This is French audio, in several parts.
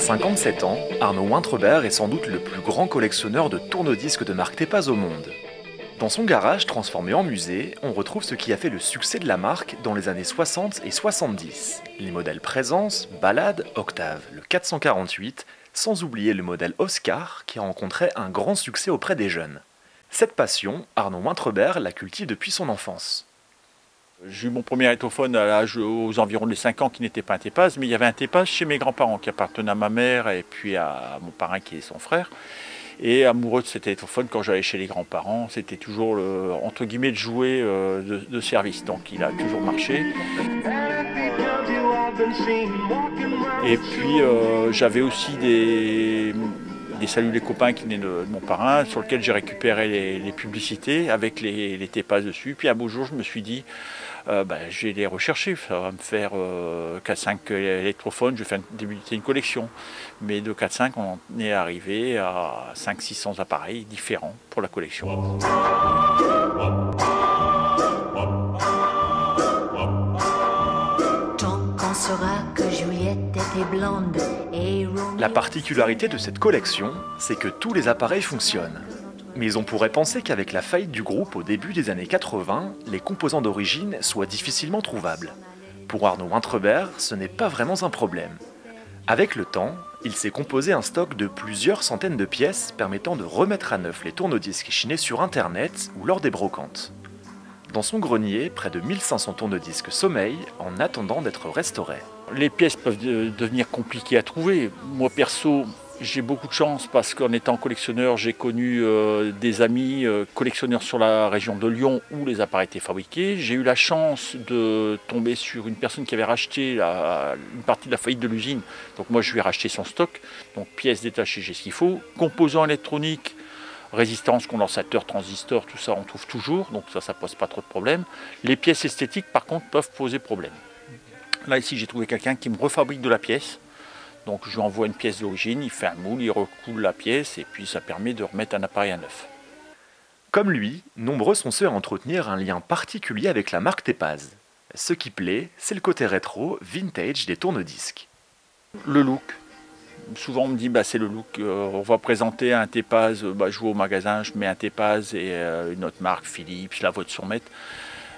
À 57 ans, Arnaud Wintrebert est sans doute le plus grand collectionneur de tourne-disques de marque Tepaz au monde. Dans son garage transformé en musée, on retrouve ce qui a fait le succès de la marque dans les années 60 et 70. Les modèles Présence, Ballade, Octave, le 448, sans oublier le modèle Oscar qui rencontrait un grand succès auprès des jeunes. Cette passion, Arnaud Wintrebert la cultive depuis son enfance. J'ai eu mon premier étophone à aux environs de 5 ans qui n'était pas un tépaz, mais il y avait un tépaz chez mes grands-parents qui appartenait à ma mère et puis à mon parrain qui est son frère. Et amoureux de cet étophone, quand j'allais chez les grands-parents, c'était toujours le, entre guillemets le jouet euh, de, service. Donc il a toujours marché. Et puis euh, j'avais aussi des, des Salut les copains qui venaient de, mon parrain, sur lequel j'ai récupéré les, publicités avec les, les dessus. Puis un beau jour, je me suis dit, euh, ben, je vais les rechercher, ça va me faire euh, 4-5 électrophones, je vais faire débuter une collection. Mais de 4-5, on est arrivé à 500-600 appareils différents pour la collection. La particularité de cette collection, c'est que tous les appareils fonctionnent. Mais on pourrait penser qu'avec la faillite du groupe au début des années 80, les composants d'origine soient difficilement trouvables. Pour Arnaud Wintrebert, ce n'est pas vraiment un problème. Avec le temps, il s'est composé un stock de plusieurs centaines de pièces permettant de remettre à neuf les tourne-disques chinés sur internet ou lors des brocantes. Dans son grenier, près de 1500 tourne-disques sommeillent en attendant d'être restaurés. Les pièces peuvent devenir compliquées à trouver. Moi perso, j'ai beaucoup de chance parce qu'en étant collectionneur, j'ai connu euh, des amis euh, collectionneurs sur la région de Lyon où les appareils étaient fabriqués. J'ai eu la chance de tomber sur une personne qui avait racheté une partie de la faillite de l'usine. Donc moi, je lui ai racheté son stock. Donc pièces détachées, j'ai ce qu'il faut. Composants électroniques, résistance, condensateur, transistor, tout ça, on trouve toujours. Donc ça, ça pose pas trop de problèmes. Les pièces esthétiques, par contre, peuvent poser problème. Là, ici, j'ai trouvé quelqu'un qui me refabrique de la pièce. Donc je lui envoie une pièce d'origine, il fait un moule, il recoule la pièce et puis ça permet de remettre un appareil à neuf. Comme lui, nombreux sont ceux à entretenir un lien particulier avec la marque Tepaz. Ce qui plaît, c'est le côté rétro, vintage des tourne-disques. Le look. Souvent on me dit bah, c'est le look, euh, on va présenter un Tepaz, bah, je vais au magasin, je mets un Tepaz et euh, une autre marque, Philips, la votre surmettre.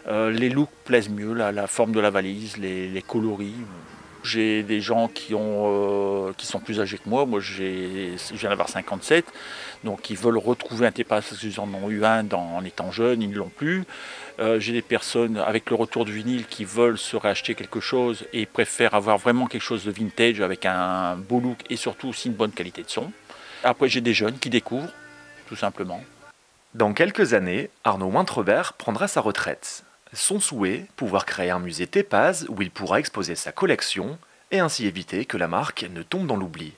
Euh, les looks plaisent mieux, la, forme de la valise, les coloris. J'ai des gens qui, ont, euh, qui sont plus âgés que moi. Moi, je viens d'avoir 57. Donc, ils veulent retrouver un TEPAS parce qu'ils en ont eu un en étant jeunes, ils ne l'ont plus. Euh, j'ai des personnes avec le retour du vinyle qui veulent se réacheter quelque chose et préfèrent avoir vraiment quelque chose de vintage avec un beau look et surtout aussi une bonne qualité de son. Après, j'ai des jeunes qui découvrent, tout simplement. Dans quelques années, Arnaud Wintrebert prendra sa retraite. Son souhait, pouvoir créer un musée Tepaz où il pourra exposer sa collection et ainsi éviter que la marque ne tombe dans l'oubli.